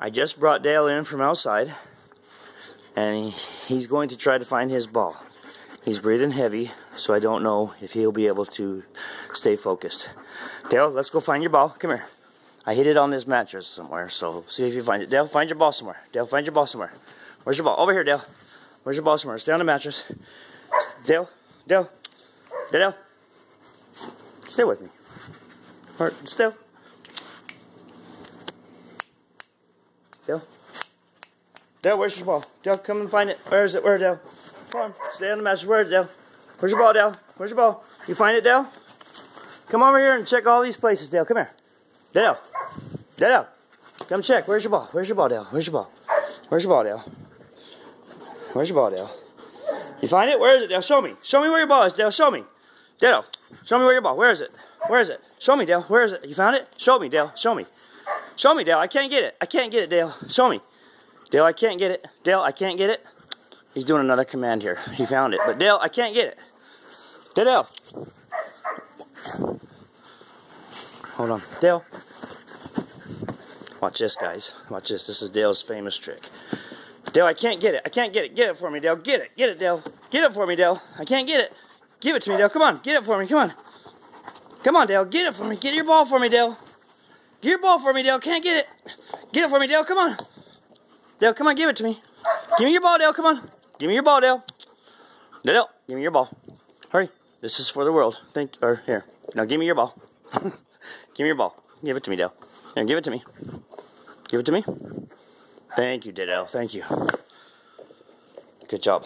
I just brought Dale in from outside, and he's going to try to find his ball. He's breathing heavy, so I don't know if he'll be able to stay focused. Dale, let's go find your ball. Come here. I hid it on this mattress somewhere, so see if you find it. Dale, find your ball somewhere. Dale, find your ball somewhere. Where's your ball? Over here, Dale. Where's your ball somewhere? Stay on the mattress. Dale, Dale, Dale. Stay with me. Or. Dale. Dale, where's your ball? Dale, come and find it. Where is it? Where, Dale? Come on, stay on the mattress. Where, Dale? Where's your ball, Dale? Where's your ball? You find it, Dale? Come over here and check all these places, Dale. Come here. Dale. Dale. Come check. Where's your ball? Where's your ball, Dale? Where's your ball? Where's your ball, Dale? Where's your ball, Dale? You find it? Where is it, Dale? Show me. Show me where your ball is, Dale. Show me. Dale, show me where your ball. Where is it? Where is it? Show me, Dale. Where is it? You found it? Show me, Dale. Show me. Show me, Dale. I can't get it. I can't get it, Dale. Show me. Dale, I can't get it. Dale, I can't get it. He's doing another command here. He found it. But Dale, I can't get it. Dale. Hold on. Dale. Watch this, guys. Watch this. This is Dale's famous trick. Dale, I can't get it. I can't get it. Get it for me, Dale. Get it. Get it, Dale. Get it for me, Dale. I can't get it. Give it to me, Dale. Come on. Get it for me. Come on. Come on, Dale. Get it for me. Get your ball for me, Dale. Get your ball for me, Dale. Can't get it. Get it for me, Dale. Come on. Dale, come on. Give it to me. Give me your ball, Dale. Come on. Give me your ball, Dale. Dale, give me your ball. Hurry. This is for the world. Thank. you. Or here. Now, give me your ball. give me your ball. Give it to me, Dale. Here, give it to me. Give it to me. Thank you, Dale. Thank you. Good job.